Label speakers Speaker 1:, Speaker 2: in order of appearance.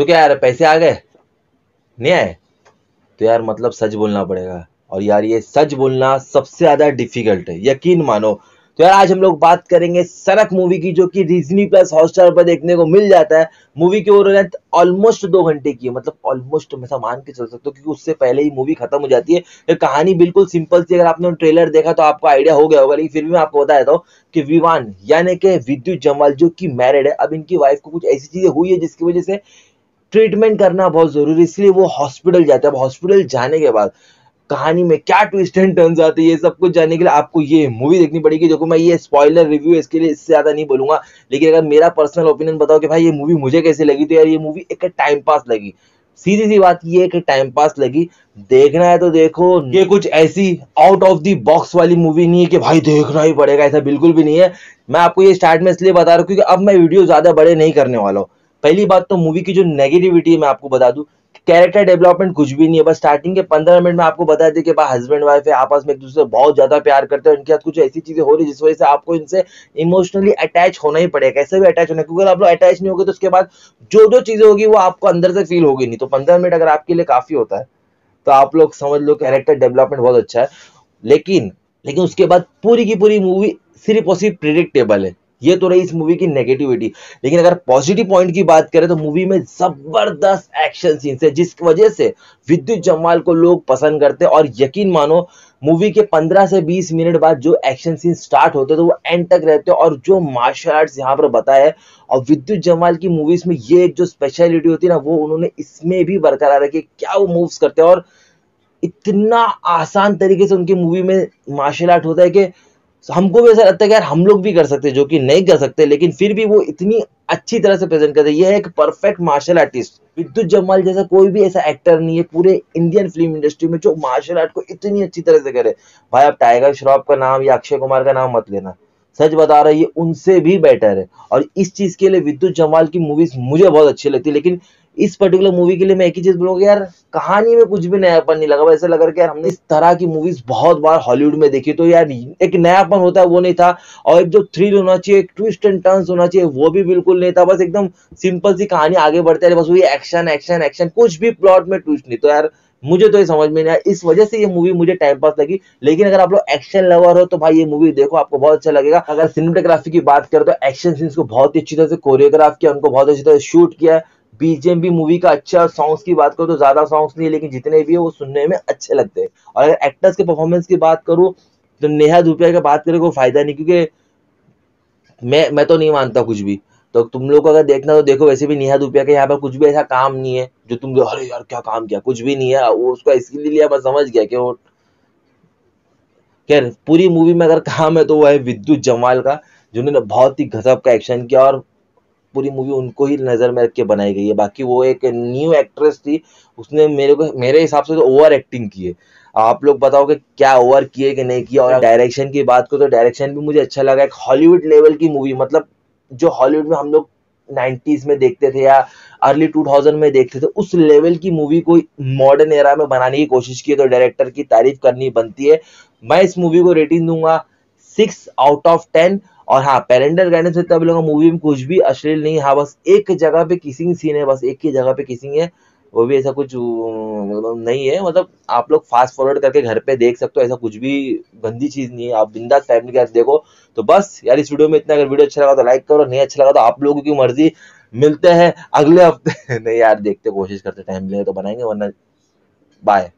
Speaker 1: तो क्या यार, पैसे आ गए? नहीं आए? तो यार मतलब सच बोलना पड़ेगा। और यार ये सच बोलना सबसे ज़्यादा डिफ़िकल्ट है। यकीन मानो। तो यार आज हम लोग बात करेंगे सड़क मूवी की, जो कि डिज्नी प्लस हॉटस्टार पर देखने को मिल जाता है। मूवी की ओवर लेंथ ऑलमोस्ट दो घंटे की है। मतलब ऑलमोस्ट मैं मान के चल सकता हूँ, क्योंकि उससे पहले ही मूवी खत्म हो जाती है। ये कहानी बिल्कुल सिंपल सी, अगर आपने ट्रेलर देखा तो आपको आइडिया हो गया होगा। लेकिन फिर भी मैं आपको बताया था कि विवान, यानी कि विद्युत जमाल जो कि मैरिड है, अब इनकी वाइफ को कुछ ऐसी चीज़ें हुई है जिसकी वजह से ट्रीटमेंट करना बहुत ज़रूरी इसलिए वो हॉस्पिटल जाते हैं। अब हॉस्पिटल जाने के बाद कहानी में क्या ट्विस्ट एंड टर्न्स आती है सब कुछ जानने के लिए आपको ये मूवी देखनी पड़ेगी। देखो, मैं ये स्पॉइलर रिव्यू इसके लिए इससे ज़्यादा नहीं बोलूँगा। लेकिन अगर मेरा पर्सनल ओपिनियन बताओ कि भाई ये मूवी मुझे कैसे लगी तो यार ये मूवी एक टाइम पास लगी। सीधी सी बात, ये कि टाइम पास लगी। देखना है तो देखो। ये कुछ ऐसी आउट ऑफ़ दी बॉक्स वाली मूवी नहीं है कि भाई देखना ही पड़ेगा, ऐसा बिल्कुल भी नहीं है। मैं आपको ये स्टार्ट में इसलिए बता रहा हूँ क्योंकि अब मैं वीडियो ज़्यादा बड़े नहीं करने वाला हूँ। पहली बात तो मूवी की जो नेगेटिविटी है, मैं आपको बता दूँ कैरेक्टर डेवलपमेंट कुछ भी नहीं है, बस स्टार्टिंग के पंद्रह मिनट में आपको बता दें कि भाई हस्बैंड वाइफ है, आपस में एक दूसरे बहुत ज़्यादा प्यार करते हैं, उनके साथ कुछ ऐसी चीज़ें हो रही है जिस वजह से आपको इनसे इमोशनली अटैच होना ही पड़ेगा, कैसे भी अटैच होना क्योंकि आप लोग अटैच नहीं होगे तो उसके बाद जो जो चीज़ें होगी वो आपको अंदर से फील होगी नहीं। तो पंद्रह मिनट अगर आपके लिए काफ़ी होता है तो आप लोग समझ लो कैरेक्टर डेवलपमेंट बहुत अच्छा है। लेकिन लेकिन उसके बाद पूरी की पूरी मूवी सिर्फ़ और सिर्फ़ प्रिडिक्टेबल है। ये तो रही इस मूवी की नेगेटिविटी लेकिन अगर पॉजिटिव पॉइंट की बात करें तो मूवी में ज़बरदस्त एक्शन सीन्स है जिस वजह से विद्युत जमाल को लोग पसंद करते हैं। और यकीन मानो मूवी के 15 से 20 मिनट बाद जो एक्शन सीन स्टार्ट होते हैं तो वो एंड तक रहते हैं। और जो मार्शल आर्ट्स यहाँ पर बताया है, और विद्युत जमाल की मूवीज़ में ये एक जो स्पेशलिटी होती है ना, वो उन्होंने इसमें भी बरकरार रखी क्या वो मूव्स करते हैं। और इतना आसान तरीके से उनकी मूवी में मार्शल आर्ट होता है कि हमको भी ऐसा लगता है यार, हम लोग भी कर सकते जो कि नहीं कर सकते, लेकिन फिर भी वो इतनी अच्छी तरह से प्रेजेंट करते ये एक परफेक्ट मार्शल आर्टिस्ट विद्युत जमाल जैसा कोई भी ऐसा एक्टर नहीं है, पूरे इंडियन फ़िल्म इंडस्ट्री में जो मार्शल आर्ट को इतनी अच्छी तरह से करे। भाई, आप टाइगर श्रॉफ का नाम या अक्षय कुमार का नाम मत लेना। सच बता रहा है, ये उनसे भी बेटर है। और इस चीज़ के लिए विद्युत जमाल की मूवीज़ मुझे बहुत अच्छी लगती है, लेकिन इस पर्टिकुलर मूवी के लिए मैं एक ही चीज़ बोलूँगा यार, कहानी में कुछ भी नयापन नहीं लगा ऐसा लगा कि यार, हमने इस तरह की मूवीज़ बहुत बार हॉलीवुड में देखी तो यार, एक नयापन होता है, वो नहीं था। और एक जो थ्रिल होना चाहिए एक ट्विस्ट एंड टर्न होना चाहिए, वो भी बिल्कुल नहीं था। बस एकदम सिंपल सी कहानी आगे बढ़ते रहे, बस वही एक्शन एक्शन एक्शन कुछ भी प्लॉट में ट्विस्ट नहीं। तो यार, मुझे तो ये समझ में नहीं आया। इस वजह से ये मूवी मुझे टाइम पास लगी। लेकिन अगर आप लोग एक्शन लवर हो तो भाई ये मूवी देखो, आपको बहुत अच्छा लगेगा। अगर सिनेमेटोग्राफी की बात करें तो एक्शन सीन्स को बहुत ही अच्छी तरह से कोरियोग्राफ किया, उनको बहुत अच्छी तरह से शूट किया बीजेम भी मूवी का अच्छा सॉन्ग्स की बात करो तो ज़्यादा सॉन्ग्स नहीं है, लेकिन जितने भी है वो सुनने में अच्छे लगते हैं। और अगर एक्टर्स के परफॉर्मेंस की बात करूँ तो नेहा धुपिया की बात करें कोई फ़ायदा नहीं, क्योंकि मैं मैं तो नहीं मानता कुछ भी। तो तुम लोग को अगर देखना तो देखो, वैसे भी नेहा दुपिया के यहाँ पर कुछ भी ऐसा काम नहीं है, जो तुम लोग, अरे यार, क्या काम किया? कुछ भी नहीं है। वो उसका इसलिए लिया मैं समझ गया कि वो, खैर, पूरी मूवी में अगर काम है तो वो है विद्युत जमाल का, जिन्होंने बहुत ही गजब का एक्शन किया और पूरी मूवी उनको ही नज़र में रख के बनाई गई है। बाकी वो एक न्यू एक्ट्रेस थी, उसने मेरे को, मेरे हिसाब से तो ओवर एक्टिंग की है। आप लोग बताओ कि क्या ओवर किए कि नहीं किया, और डायरेक्शन की बात करो तो डायरेक्शन भी मुझे अच्छा लगा। एक हॉलीवुड लेवल की मूवी मतलब जो हॉलीवुड में हम लोग नाइन्टीज में देखते थे या अर्ली टू थाउज़ेंड में देखते थे, उस लेवल की मूवी को मॉडर्न एरा में बनाने की कोशिश की तो डायरेक्टर की तारीफ़ करनी बनती है। मैं इस मूवी को रेटिंग दूँगा सिक्स आउट ऑफ़ टेन और हाँ पेरेंटल गाइडेंस से तब लोग मूवी में कुछ भी अश्लील नहीं हाँ। बस एक जगह पे किसिंग सीन है, बस एक ही जगह पे किसिंग है। वो भी ऐसा कुछ मतलब नहीं है। मतलब आप लोग फास्ट फॉरवर्ड करके घर पे देख सकते हो, ऐसा कुछ भी गंदी चीज़ नहीं है। आप बिंदास फैमिली के साथ देखो तो बस यार इस वीडियो में इतना। अगर वीडियो अच्छा लगा तो लाइक करो, नहीं अच्छा लगा तो आप लोगों की मर्ज़ी। मिलते हैं अगले हफ़्ते। नहीं यार, देखते कोशिश करते टाइम मिलेगा तो बनाएँगे, वरना बाय